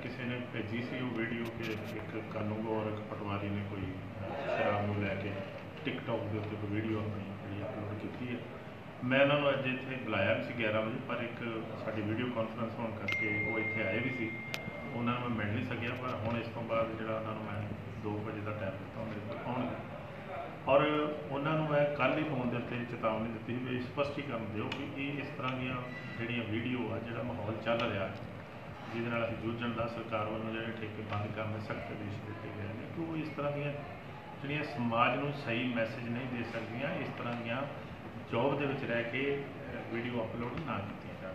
ਕਿਸੇ ਨੇ ਭੇਜੀ ਸੀ ਉਹ ਵੀਡੀਓ ਕਿ ਇੱਕ ਕਾਨੂੰਗੋ ਔਰ ਇੱਕ ਪਟਵਾਰੀ ਨੇ ਕੋਈ ਸ਼ਰਾਬ ਨੂੰ ਲੈ ਕੇ ਟਿਕਟੌਕ ਦੇ ਉੱਤੇ ਕੋਈ ਵੀਡੀਓ ਆਪਣੀ ਜਿਹੜੀ ਅਪਲੋਡ ਕੀਤੀ ਹੈ। ਮੈਂ ਉਹਨਾਂ ਨੂੰ ਅੱਜ ਇੱਥੇ ਬੁਲਾਇਆ ਵੀ ਸੀ 11 ਵਜੇ, ਪਰ ਇੱਕ ਸਾਡੀ ਵੀਡੀਓ ਕਾਨਫਰੰਸ ਹੋਣ ਕਰਕੇ ਉਹ ਇੱਥੇ ਆਏ ਵੀ ਸੀ। ਉਹਨਾਂ ਨੂੰ ਮੈਂ ਮਿਲ ਨਹੀਂ ਸਕਿਆ, ਪਰ ਹੁਣ ਇਸ ਤੋਂ ਬਾਅਦ ਜਿਹੜਾ ਉਹਨਾਂ ਨੂੰ ਮੈਂ 2 ਵਜੇ ਦਾ ਟਾਈਮ ਦਿੱਤਾ ਉਹ ਮੇਰੇ ਕੋਲ ਆਉਣਗੇ। ਔਰ ਉਹਨਾਂ ਨੂੰ ਮੈਂ ਕੱਲ ਹੀ ਫੋਨ ਦੇ ਉੱਤੇ ਚੇਤਾਵਨੀ ਦਿੱਤੀ ਵੀ ਸਪਸ਼ਟੀਕਰਨ ਦਿਓ ਕਿ ਇਹ ਇਸ ਤਰ੍ਹਾਂ ਦੀਆਂ ਜਿਹੜੀਆਂ ਵੀਡੀਓ ਆ, ਜਿਹੜਾ ਮਾਹੌਲ ਚੱਲ ਰਿਹਾ ਜਿਹਦੇ ਨਾਲ ਅਸੀਂ ਜੂਝਣ ਦਾ ਸਰਕਾਰ ਵੱਲੋਂ ਜਿਹੜੇ ਠੇਕੇ ਬੰਦ ਕਰਨ ਦੇ ਸਖਤ ਆਦੇਸ਼ ਦਿੱਤੇ ਗਏ ਨੇ ਕਿ ਉਹ ਇਸ ਤਰ੍ਹਾਂ ਦੀਆਂ ਜਿਹੜੀਆਂ ਸਮਾਜ ਨੂੰ ਸਹੀ ਮੈਸੇਜ ਨਹੀਂ ਦੇ ਸਕਦੀਆਂ, ਇਸ ਤਰ੍ਹਾਂ ਦੀਆਂ ਜੌਬ ਦੇ ਵਿੱਚ ਰਹਿ ਕੇ ਵੀਡੀਓ ਅਪਲੋਡ ਨਾ ਕੀਤੀਆਂ ਜਾਣ।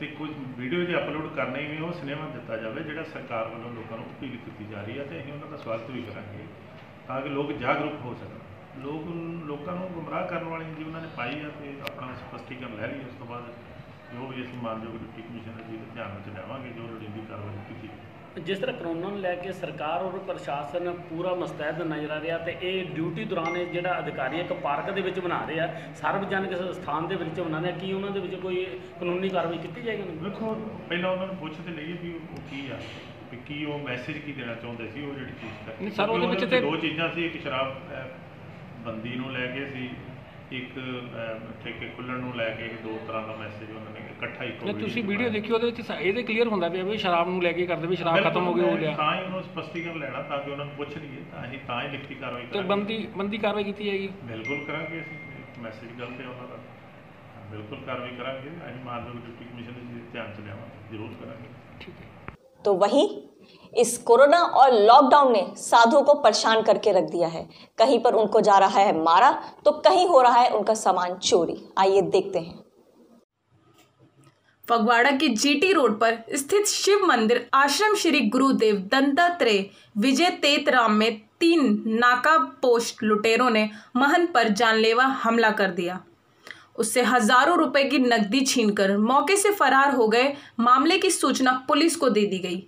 ਤੇ ਕੁਝ ਵੀਡੀਓ ਜੇ ਅਪਲੋਡ ਕਰਨੇ ਵੀ ਉਹ ਸਿਨੇਮਾ ਦਿੱਤਾ ਜਾਵੇ, ਜਿਹੜਾ ਸਰਕਾਰ ਵੱਲੋਂ ਲੋਕਾਂ ਨੂੰ ਅਪੀਲ ਕੀਤੀ ਜਾ ਰਹੀ ਹੈ ਤੇ ਅਸੀਂ ਉਹਨਾਂ ਦਾ ਸਵਾਗਤ ਵੀ ਕਰਾਂਗੇ। ਤਾਂ ਕਿ ਲੋਕ ਜਾਗਰੂਕ ਹੋ ਸਕਣ। ਲੋਕ ਲੋਕਾਂ ਨੂੰ ਗੁੰਮਰਾਹ ਕਰਨ ਵਾਲੀ ਜੀ ਉਹਨਾਂ ਨੇ ਪਾਈ ਆ ਤੇ ਆਪਣਾ ਸਪਸ਼ਟੀਕਰਨ ਲੈ ਲਈ ਉਸ ਤੋਂ ਬਾਅਦ ਜੋ ਵੀ ਅਸੀਂ ਮਾਨਯੋਗ ਡਿਪਟੀ ਕਮਿਸ਼ਨਰ ਜੀ ਦੇ ਧਿਆਨ ਵਿੱਚ ਲਿਆਵਾਂਗੇ ਜੋ ਲੋੜੀਂਦੀ ਕਾਰਵਾਈ ਕੀਤੀ ਜਿਸ ਤਰ੍ਹਾਂ ਕਰੋਨਾ ਨੂੰ ਲੈ ਕੇ ਸਰਕਾਰ ਔਰ ਪ੍ਰਸ਼ਾਸਨ ਪੂਰਾ ਮੁਸਤੈਦ ਨਜ਼ਰ ਆ ਰਿਹਾ ਤੇ ਇਹ ਡਿਊਟੀ ਦੌਰਾਨ ਇਹ ਜਿਹੜਾ ਅਧਿਕਾਰੀ ਇੱਕ ਪਾਰਕ ਦੇ ਵਿੱਚ ਬਣਾ ਰਹੇ ਆ ਸਾਰਵਜਨਿਕ ਸਥਾਨ ਦੇ ਵਿੱਚ ਬਣਾ ਰਹੇ ਕੀ ਉਹਨਾਂ ਦੇ ਵਿੱਚ ਕੋਈ ਕਾਨੂੰਨੀ ਕਾਰਵਾਈ ਕੀਤੀ ਜਾਏਗੀ ਵੇਖੋ ਪਹਿਲਾਂ ਉਹਨਾਂ ਨੂੰ ਪੁੱਛ ਤੇ ਲਈਏ ਵੀ ਉਹ ਕੀ ਆ। ਵੀ ਕੀ ਉਹ ਮੈਸੇਜ ਕੀ ਦੇਣਾ ਚਾਹੁੰਦੇ ਸੀ ਉਹ ਜਿਹੜੀ ਚੀਜ਼ ਕਰ ਨਹੀਂ ਸਰ, ਉਹਦੇ ਵਿੱਚ ਤੇ- ਦੋ ਚੀਜ਼ਾਂ ਸੀ ਇੱਕ ਸ਼ਰਾਬ ਅਹ, ਬੰਦੀ ਨੂੰ ਲੈ ਕੇ ਸੀ ਇੱਕ ਅਹ, ਠੇਕੇ ਖੁੱਲਣ ਨੂੰ ਲੈ ਕੇ ਦੋ ਤਰ੍ਹਾਂ ਦਾ ਮੈਸੇਜ ਉਹਨਾਂ ਨੇ ਇਕੱਠਾ ਇੱਕੋ ਜੇ video ਤੁਸੀਂ ਵੀਡੀਓ ਦੇਖੀ ਉਹਦੇ ਵਿੱਚ ਸ- ਇਹਦੇ ਕਲੀਅਰ ਹੁੰਦਾ ਪਿਆ ਵੀ ਸ਼ਰਾਬ ਨੂੰ ਲੈ ਕੇ ਕਰਦੇ ਵੀ ਸ਼ਰਾਬ ਖਤਮ ਹੋ ਗਈ ਹੋ ਬਿਲਕੁਲ, ਲਿਆ। ਤਾਂ ਹੀ ਉਹਨੂੰ ਸਪਸ਼ਟੀਕਰਨ ਲੈਣਾ ਤਾਂ ਕਿ ਉਹਨਾਂ ਨੂੰ ਪੁੱਛ ਲਈਏ ਤਾਂ ਅਸੀਂ ਤਾਂ ਹੀ ਲਿਖਤੀ ਕਾਰਵਾਈ ਤੇ ਕਰਾਂਗੇ। ਬੰਦੀ ਬੰਦੀ ਕਾਰਵਾਈ ਕੀਤੀ ਜਾਏਗੀ। ਬਿਲਕੁਲ ਕਰਾਂਗੇ ਅਸੀਂ ਮੈਸੇਜ ਗਲਤ ਹੈ ਉਹਨਾਂ ਦਾ। ਬਿਲਕੁਲ ਕਾਰਵਾਈ ਕਰਾਂਗੇ ਅਸੀਂ ਮਾਨਯੋਗ ਡਿਪਟੀ ਕਮਿਸ਼ਨਰ ਜੀ ਦੇ ਧਿਆਨ ਚ ਲਿਆਵਾਂਗੇ ਜ਼ਰੂਰ ਕਰਾਂਗੇ। तो वहीं इस कोरोना और लॉकडाउन ने साधुओं को परेशान करके रख दिया है। कहीं पर उनको जा रहा है मारा तो कहीं हो रहा है उनका सामान चोरी। आइए देखते हैं। फगवाड़ा के जीटी रोड पर स्थित शिव मंदिर, आश्रम श्री गुरुदेव दंतात्रेय विजय तेतराम में तीन नाका पोस्ट लुटेरों ने महंत पर जानलेवा हमला कर दिया। उससे हज़ारों रुपए की नकदी छीनकर मौके से फरार हो गए। मामले की सूचना पुलिस को दे दी गई।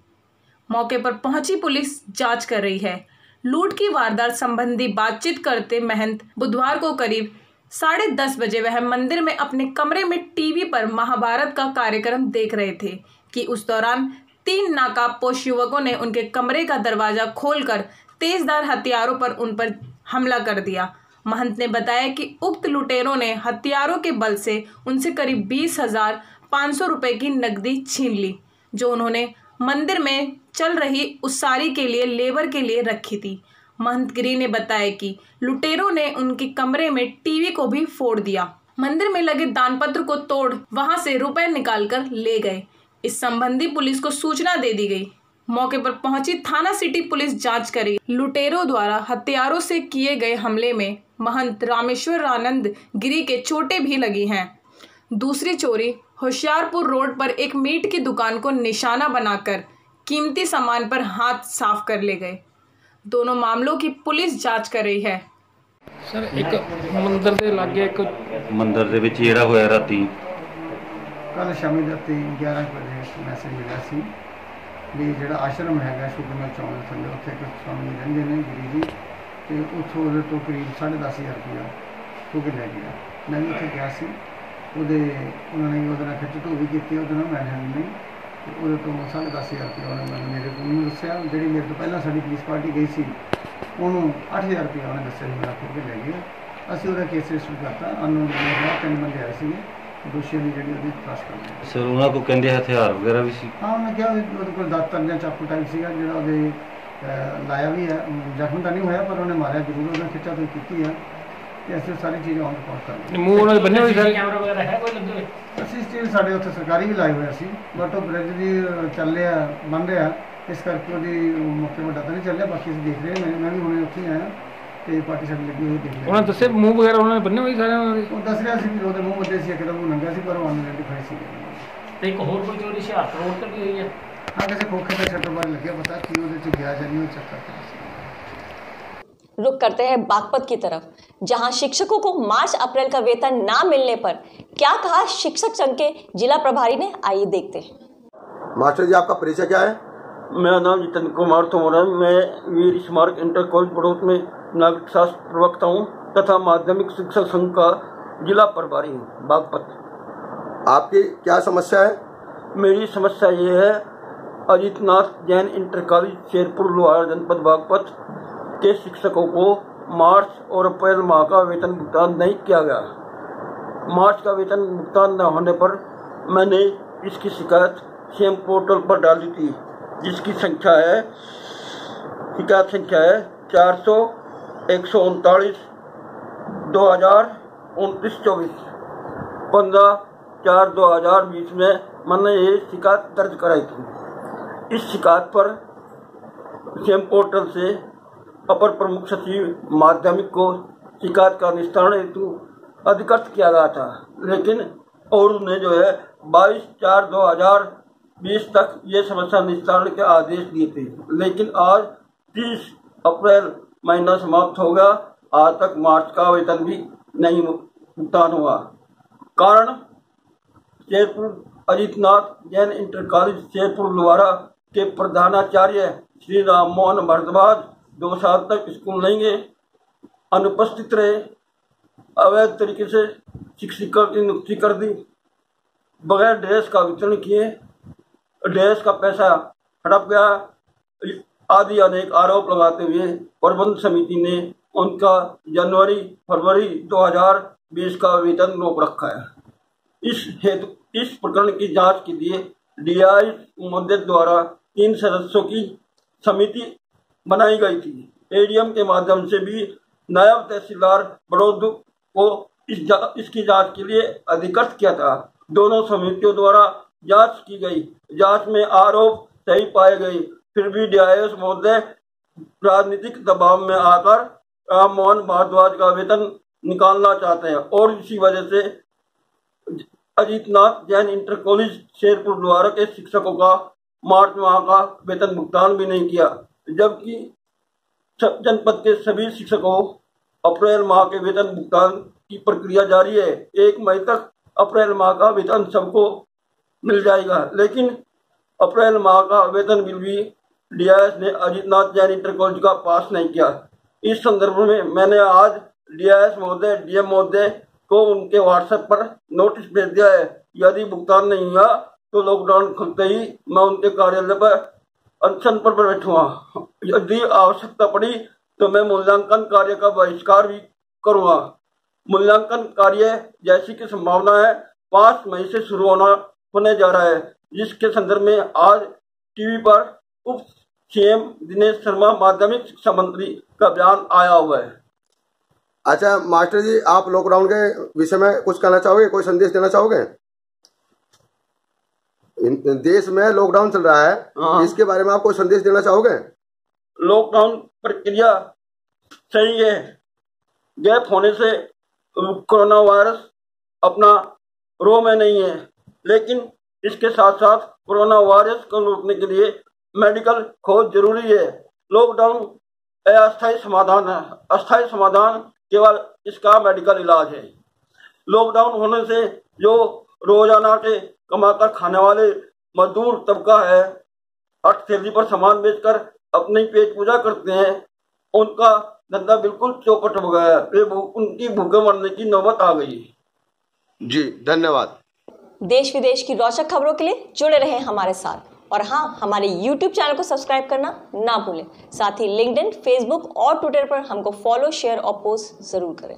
मौके पर पहुँची पुलिस जाँच कर रही है। लूट की वारदात संबंधी बातचीत करते महंत बुधवार को करीब साढ़े दस बजे वह मंदिर में अपने कमरे में टीवी पर महाभारत का कार्यक्रम देख रहे थे कि उस दौरान तीन नाकाबपोश युवकों ने उनके कमरे का दरवाज़ा खोलकर तेजदार हथियारों पर उन पर हमला कर दिया। महंत ने बताया कि उक्त लुटेरों ने हथियारों के बल से उनसे करीब बीस हज़ार पाँच सौ रुपये की नकदी छीन ली, जो उन्होंने मंदिर में चल रही उसारी के लिए, लेबर के लिए रखी थी। महंत गिरी ने बताया कि लुटेरों ने उनके कमरे में टीवी को भी फोड़ दिया। मंदिर में लगे दानपत्र को तोड़ वहाँ से रुपए निकालकर ले गए। इस संबंधी पुलिस को सूचना दे दी गई। मौके पर पहुंची थाना सिटी पुलिस जांच करी लुटेरों द्वारा हथियारों से किए गए हमले में महंत रामेश्वर आनंद गिरी के चोटें भी लगी हैं दूसरी चोरी होशियारपुर रोड पर एक मीट की दुकान को निशाना बनाकर कीमती सामान पर हाथ साफ कर ले गए दोनों मामलों की पुलिस जांच कर रही है ਸਰ ਇੱਕ ਮੰਦਿਰ ਦੇ ਲਾਗੇ ਇੱਕ ਮੰਦਿਰ ਦੇ ਵਿੱਚ ਜਿਹੜਾ ਹੋਇਆ ਰਾਤੀ ਕੱਲ ਸ਼ਾਮੀ ਰਾਤੀ 11 ਕੁ ਵਜੇ ਇੱਕ ਮੈਸੇਜ ਮਿਲਿਆ ਸੀ ਵੀ ਜਿਹੜਾ ਆਸ਼ਰਮ ਹੈਗਾ ਸ਼ੁਕਰਮਲ ਚੌਂਕ ਥੱਲੇ, ਉੱਥੇ ਇੱਕ ਸਵਾਮੀ ਰਹਿੰਦੇ ਨੇ ਗਿਰੀ ਜੀ ਤੇ ਉੱਥੋਂ ਉਹਦੇ ਤੋਂ ਕਰੀਬ 10500 ਰੁਪਇਆ ਖੋ ਕੇ ਲੈ ਗਿਆ। ਮੈਂ ਵੀ ਉੱਥੇ ਗਿਆ ਸੀ। ਉਹਦੇ, ਉਹਨਾਂ ਨੇ ਉਹਦੇ ਨਾਲ ਖਿੱਚ ਧੂ ਵੀ ਕੀਤੀ, ਉਹਦੇ ਨਾਲ ਮੈਂ ਹੈ ਨਹੀਂ। ਤੇ ਉਹਦੇ ਤੋਂ 10500 ਰੁਪਇਆ ਉਹਨੇ ਮੈਨੂੰ ਮੇਰੇ ਕੋਲ ਨੂੰ ਦੱਸਿਆ, ਜਿਹੜੀ ਮੇਰੇ ਤੋਂ ਪਹਿਲਾਂ ਸਾਡੀ ਪੁਲਿਸ ਪਾਰਟੀ ਗਈ ਸੀ, ਉਹਨੂੰ 8000 ਰੁਪਇਆ ਉਹਨੇ ਦੱਸਿਆ ਸੀ, ਮੇਰਾ ਖੋ ਲੈ ਗਿਆ। ਅਸੀਂ ਉਹਦਾ ਕੇਸ ਰਜਿਸਟਰ ਕਰਤਾ। ਅਨਨੋਨ ਬੰਦੇ ਤਿੰਨ ਬੰਦੇ ਆਏ ਸੀਗੇ। ਦੋਸ਼ੀਆਂ ਦੀ ਜਿਹੜੀ ਉਹਦੀ ਤਲਾਸ਼ ਕਰ ਰਹੇ ਹਾਂ। ਸਰ ਉਹਨਾਂ ਕੋ ਕਹਿੰਦੇ ਹਥਿਆਰ ਵਗੈਰਾ ਵੀ ਸੀ? ਹਾਂ ਉਹਨੇ ਕਿਹਾ ਵੀ ਉਹਦੇ ਕੋਲ ਦਾਤਰ ਜਾਂ ਚਾਕੂ ਟਾਈਪ ਸੀਗਾ ਜਿਹੜਾ ਉਹਦੇ ਅਹ, ਲਾਇਆ ਵੀ ਹੈ। ਅਮ, ਜ਼ਖਮ ਤਾਂ ਨਹੀਂ ਹੋਇਆ ਪਰ ਉਹਨੇ ਮਾਰਿਆ ਜ਼ਰੂਰ ਉਹਨੇ ਖਿੱਚਾ ਤੋਂ ਕੀਤੀ ਹੈ। ਤੇ ਅਸੀਂ ਉਹ ਸਾਰੀ ਚੀਜ਼ਾਂ ਔਨ ਰਿਪੋਰਟ ਕਰ ਰਹੇ ਮੂੰਹ ਉਹਨਾਂ ਦੇ ਬੰਨੇ ਹੋਏ ਸਾਰੇ ਕੈਮਰਾ ਵਗੈਰਾ ਹੈ ਕੋਈ ਲੱਗੇ ਹੋਏ? ਅਸੀਂ ਸਟੀਲ ਸਾਡੇ ਉੱਥੇ ਸਰਕਾਰੀ ਵੀ ਲਾਏ ਹੋਏ ਸੀ ਬਟ ਉਹ ਬ੍ਰਿਜ ਦੀ ਅਹ, ਚੱਲ ਰਿਹਾ ਬਣ ਰਿਹਾ। ਇਸ ਕਰਕੇ ਉਹਦੀ ਮੌਕੇ ਵੱਡਾ ਤਾਂ ਨਹੀਂ ਚੱਲ ਰਿਹਾ ਬਾਕੀ ਅਸੀਂ ਦੇਖ ਰਹੇ ਹਾਂ ਮੈਂ ਮੈਂ ਵੀ ਹੁਣੇ ਉੱਥੇ ਹੀ ਆਇਆ। ਤੇ ਪਾਰਟੀ ਸਾਡੀ ਲੱਗੀ ਹੋਈ ਦੇਖ ਰਹੀ ਉਹਨਾਂ ਨੇ ਦੱਸਿਆ ਮੂੰਹ ਵਗੈਰਾ ਉਹਨਾਂ ਨੇ ਬੰਨੇ ਹੋਏ ਸਾਰੇ ਉਹਨਾਂ ਦੇ ਉਹ ਦੱਸ ਰਿਹਾ ਸੀ ਵੀ ਉਹਦੇ ਮੂੰਹ ਵੱਡੇ ਸੀ ਇੱਕਦਮ ਉਹ ਨੰਗਾ ਸੀ ਪਰ ਉਹ ਅਨਆਇਡੈਂਟੀਫਾਈ ਸੀ ਤੇ ਇੱਕ ਹੋਰ ਕੋਈ ਚੋਰੀ ਹੁਸ਼ਿਆਰਪੁਰ ਰੋਡ ਤੇ ਵੀ ਹੋਈ ਹੈ ਹਾਂ ਕਿਸੇ ਖੋਖੇ ਤੇ ਛੱਟੋ ਬਾਰੇ ਲੱਗਿਆ ਪਤਾ ਕੀ ਉਹਦੇ ਚ ਗਿਆ ਜਾਂ ਨਹੀਂ ਉਹ ਚੱਕਰ ਕਰ रुक करते हैं बागपत की तरफ जहां शिक्षकों को मार्च अप्रैल का वेतन ना मिलने पर क्या कहा शिक्षक संघ के जिला प्रभारी ने आइए देखते हैं मास्टर जी आपका परिचय क्या है मेरा नाम जितेंद्र कुमार तोमर है मैं वीर स्मारक इंटर कॉलेज बड़ौत में नागरिक शास्त्र प्रवक्ता हूँ तथा माध्यमिक शिक्षक संघ का जिला प्रभारी हूँ बागपत। आपकी क्या समस्या है? मेरी समस्या ये है अजितनाथ जैन इंटर कॉलेज शेरपुर लोहार जनपद बागपत के शिक्षकों को मार्च और अप्रैल माह का वेतन भुगतान नहीं किया गया। मार्च का वेतन भुगतान न होने पर मैंने इसकी शिकायत सीएम पोर्टल पर डाली थी जिसकी संख्या है शिकायत संख्या है चार सौ एक सौ उनतालीस, दो हज़ार उनतीस, चौबीस। पंद्रह चार दो हज़ार बीस में मैंने ये शिकायत दर्ज कराई थी। इस शिकायत पर सीएम पोर्टल से अपर प्रमुख सचिव माध्यमिक को शिकायत का निस्तारण हेतु अधिकृत किया गया था, लेकिन और उन्हें जो है 22 चार 2020 तक ये समस्या निस्तारण के आदेश दिए थे। लेकिन आज 30 अप्रैल महीना समाप्त हो गया आज तक मार्च का वेतन भी नहीं भुगतान हुआ। कारण शेरपुर अजितनाथ जैन इंटर कॉलेज शेरपुर लोहारा के प्रधानाचार्य श्री राम मोहन भारद्वाज दो साल तक स्कूल नहीं गए। अनुपस्थित रहे। अवैध तरीके से शिक्षिका की नियुक्ति कर दी। बगैर ड्रेस का वितरण किए। ड्रेस का पैसा हड़प गया। आदि अनेक आरोप लगाते हुए प्रबंध समिति ने उनका जनवरी फरवरी 2020 का वेतन रोक रखा है। इस हेतु इस प्रकरण की जाँच के लिए डीआई मुद्दे द्वारा तीन सदस्यों की समिति बनाई गई थी। एडीएम के माध्यम से भी नायब तहसीलदार बड़ौद को इस जा, इसकी जाँच के लिए अधिकृत किया था। दोनों समितियों द्वारा जाँच की गई। जाँच में आरोप सही पाए गए। फिर भी डीआईएस महोदय, राजनीतिक दबाव में आकर राम मोहन भारद्वाज का वेतन निकालना चाहते हैं और इसी वजह से अजीतनाथ जैन इंटर कॉलेज शेरपुर द्वारा के शिक्षकों का मार्च माह का वेतन भुगतान भी नहीं किया, जबकि जनपद के सभी शिक्षकों अप्रैल माह के वेतन भुगतान की प्रक्रिया जारी है। एक मई तक अप्रैल माह का वेतन सबको मिल जाएगा, लेकिन अप्रैल माह का वेतन बिल भी डीआईएस ने अजीतनाथ जैन इंटर कॉलेज का पास नहीं किया। इस संदर्भ में मैंने आज डीआईएस महोदय, डीएम महोदय को उनके व्हाट्सएप पर नोटिस भेज दिया है। यदि भुगतान नहीं हुआ तो लॉकडाउन खुलते ही मैं उनके कार्यालय पर अनशन पर बैठूँगा यदि आवश्यकता पड़ी तो मैं मूल्यांकन कार्य का बहिष्कार भी करूँगा। मूल्यांकन कार्य जैसी की संभावना है, पाँच मई से शुरू होना, होने जा रहा है। जिसके संदर्भ में आज टीवी पर उप सीएम दिनेश शर्मा माध्यमिक शिक्षा मंत्री का बयान आया हुआ है। अच्छा मास्टर जी आप लॉकडाउन के विषय में कुछ कहना चाहोगे? कोई संदेश देना चाहोगे? देश में लॉकडाउन चल रहा है। इसके बारे में आप कोई संदेश देना चाहोगे? लॉकडाउन प्रक्रिया सही है। गैप होने से कोरोना वायरस अपना रो में नहीं है लेकिन इसके साथ साथ कोरोना वायरस को रोकने के लिए मेडिकल खोज ज़रूरी है। लॉकडाउन अस्थायी समाधान है। अस्थायी समाधान केवल इसका मेडिकल इलाज है। लॉकडाउन होने से जो रोज़ाना के कमाकर खाने वाले मजदूर तबका है हटथेली पर सामान बेचकर अपनी पेट पूजा करते हैं उनका धंधा बिल्कुल चौपट हो गया है। उनकी भूखे मरने की नौबत आ गई जी धन्यवाद। देश विदेश की रोचक खबरों के लिए जुड़े रहे हमारे साथ। और हाँ हमारे YouTube चैनल को सब्सक्राइब करना ना भूलें। साथ ही LinkedIn, फेसबुक और ट्विटर पर हमको फॉलो शेयर और पोस्ट ज़रूर करें।